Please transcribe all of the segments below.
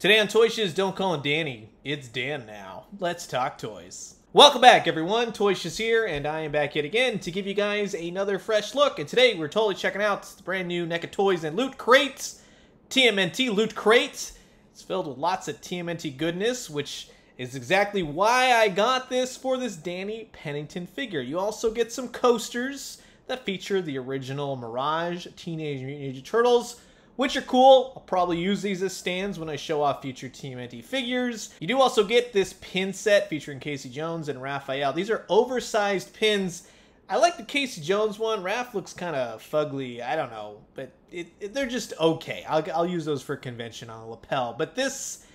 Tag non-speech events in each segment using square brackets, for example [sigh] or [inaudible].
Today on Toy Shiz, don't call him Danny. It's Dan now. Let's talk toys. Welcome back, everyone. Toy Shiz here, and I am back yet again to give you guys another fresh look. And today we're totally checking out the brand new NECA Toys and Loot Crates. TMNT Loot Crates. It's filled with lots of TMNT goodness, which is exactly why I got this for this Danny Pennington figure. You also get some coasters that feature the original Mirage Teenage Mutant Ninja Turtles which are cool. I'll probably use these as stands when I show off future Team TMNT figures. You do also get this pin set featuring Casey Jones and Raphael. These are oversized pins. I like the Casey Jones one. Raph looks kind of fugly. I don't know, but it, it, they're just okay. I'll, I'll use those for convention on a lapel. But this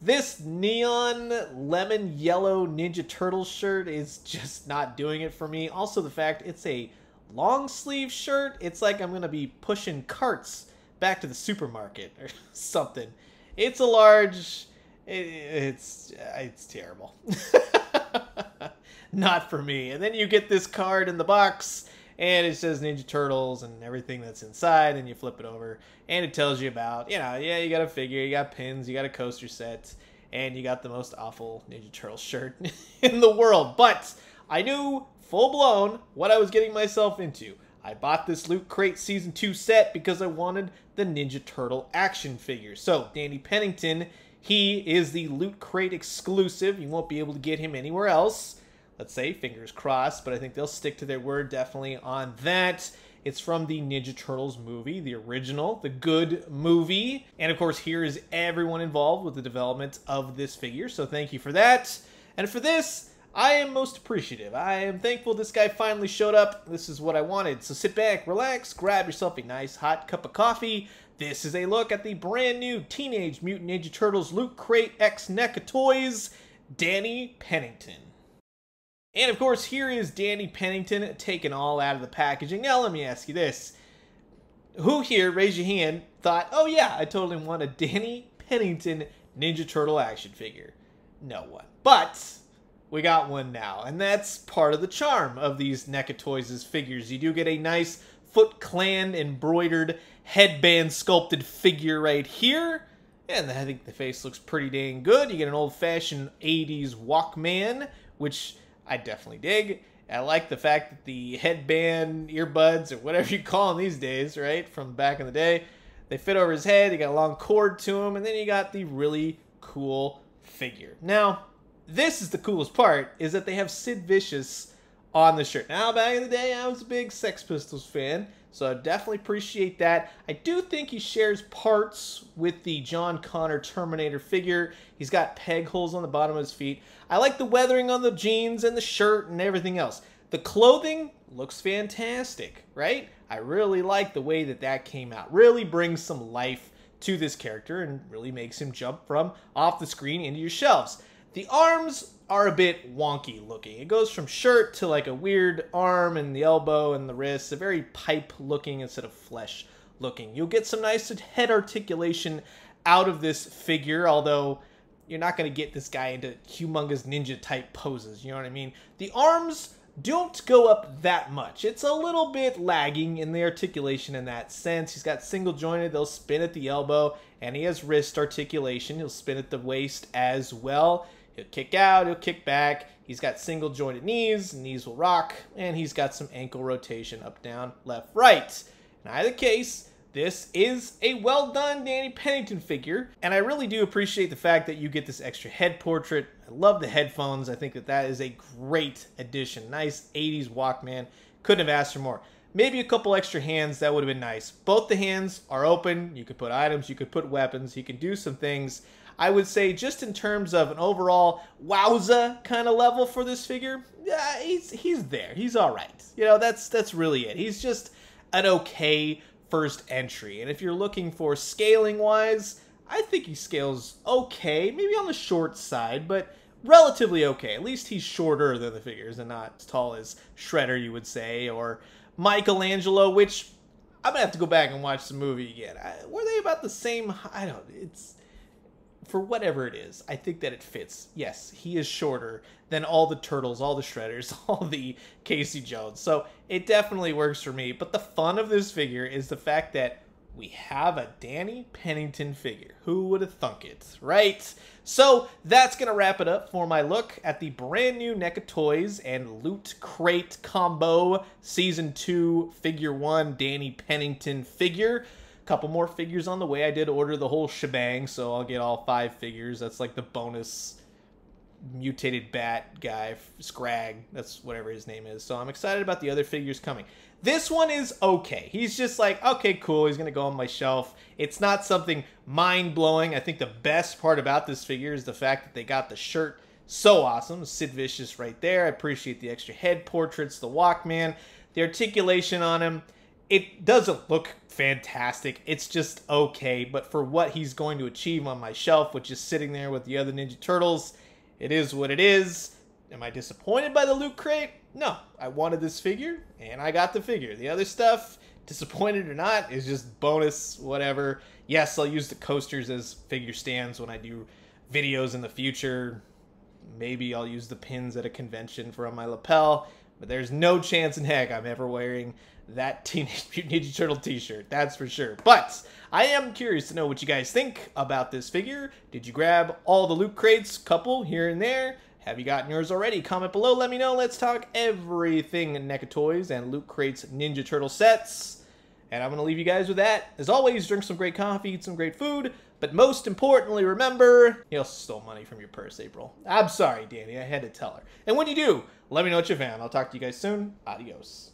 this neon lemon yellow Ninja Turtle shirt is just not doing it for me. Also, the fact it's a long sleeve shirt, it's like I'm going to be pushing carts back to the supermarket or [laughs] something. It's a large. It, it's uh, it's terrible. [laughs] Not for me. And then you get this card in the box, and it says Ninja Turtles and everything that's inside, and you flip it over, and it tells you about, you know, yeah, you got a figure, you got pins, you got a coaster set, and you got the most awful Ninja Turtle shirt [laughs] in the world. But I knew full blown what I was getting myself into. I bought this Loot Crate Season 2 set because I wanted the Ninja Turtle action figure. So, Danny Pennington, he is the Loot Crate exclusive. You won't be able to get him anywhere else. Let's say, fingers crossed, but I think they'll stick to their word definitely on that. It's from the Ninja Turtles movie, the original, the good movie. And of course, here is everyone involved with the development of this figure, so thank you for that. And for this, I am most appreciative. I am thankful this guy finally showed up. This is what I wanted. So sit back, relax, grab yourself a nice hot cup of coffee. This is a look at the brand new Teenage Mutant Ninja Turtles Loot Crate X NECA Toys, Danny Pennington. And of course, here is Danny Pennington taken all out of the packaging. Now, let me ask you this. Who here, raise your hand, thought, oh yeah, I totally want a Danny Pennington Ninja Turtle action figure? No one. But we got one now. And that's part of the charm of these NECA Toys' figures. You do get a nice Foot Clan embroidered headband sculpted figure right here. And I think the face looks pretty dang good. You get an old-fashioned 80s Walkman, which I definitely dig. I like the fact that the headband, earbuds, or whatever you call them these days, right, from back in the day, they fit over his head. You got a long cord to him, and then you got the really cool figure. Now, this is the coolest part is that they have Sid Vicious on the shirt. Now, back in the day, I was a big Sex Pistols fan, so I definitely appreciate that. I do think he shares parts with the John Connor Terminator figure. He's got peg holes on the bottom of his feet. I like the weathering on the jeans and the shirt and everything else. The clothing looks fantastic, right? I really like the way that that came out. Really brings some life to this character and really makes him jump from off the screen into your shelves. The arms are a bit wonky looking. It goes from shirt to like a weird arm and the elbow and the wrist, a very pipe looking instead of flesh looking. You'll get some nice head articulation out of this figure, although you're not going to get this guy into humongous ninja type poses, you know what I mean? The arms don't go up that much. It's a little bit lagging in the articulation in that sense. He's got single jointed, they'll spin at the elbow, and he has wrist articulation. He'll spin at the waist as well. He'll kick out, he'll kick back. He's got single jointed knees, knees will rock, and he's got some ankle rotation up, down, left, right. In either case, this is a well done Danny Pennington figure, and I really do appreciate the fact that you get this extra head portrait. I love the headphones. I think that that is a great addition. Nice 80s Walkman. Couldn't have asked for more. Maybe a couple extra hands, that would have been nice. Both the hands are open. You could put items, you could put weapons, you can do some things. I would say just in terms of an overall wowza kind of level for this figure, yeah, he's he's there. He's all right. You know, that's that's really it. He's just an okay first entry. And if you're looking for scaling wise, I think he scales okay, maybe on the short side, but relatively okay. At least he's shorter than the figures and not as tall as Shredder, you would say, or Michelangelo, which I'm gonna have to go back and watch the movie again. I, were they about the same? I don't. It's for whatever it is, I think that it fits. Yes, he is shorter than all the turtles, all the shredders, [laughs] all the Casey Jones. So it definitely works for me. But the fun of this figure is the fact that we have a Danny Pennington figure. Who would have thunk it, right? So that's going to wrap it up for my look at the brand new NECA Toys and Loot Crate Combo Season 2 Figure 1 Danny Pennington figure. A Couple more figures on the way. I did order the whole shebang, so I'll get all five figures. That's like the bonus mutated bat guy, Scragg. That's whatever his name is. So I'm excited about the other figures coming. This one is okay. He's just like, okay, cool. He's going to go on my shelf. It's not something mind blowing. I think the best part about this figure is the fact that they got the shirt so awesome. Sid Vicious right there. I appreciate the extra head portraits, the Walkman, the articulation on him. It doesn't look fantastic. It's just okay. But for what he's going to achieve on my shelf, which is sitting there with the other Ninja Turtles, it is what it is. Am I disappointed by the loot crate? No, I wanted this figure, and I got the figure. The other stuff, disappointed or not, is just bonus, whatever. Yes, I'll use the coasters as figure stands when I do videos in the future. Maybe I'll use the pins at a convention for on my lapel, but there's no chance in heck I'm ever wearing that [laughs] Teenage Mutant Ninja Turtle t-shirt, that's for sure. But I am curious to know what you guys think about this figure. Did you grab all the loot crates, couple here and there? Have you gotten yours already? Comment below, let me know. Let's talk everything NECA Toys and Loot Crate's Ninja Turtle sets. And I'm going to leave you guys with that. As always, drink some great coffee, eat some great food, but most importantly, remember, you also stole money from your purse, April. I'm sorry, Danny, I had to tell her. And when you do, let me know what you found. I'll talk to you guys soon. Adios.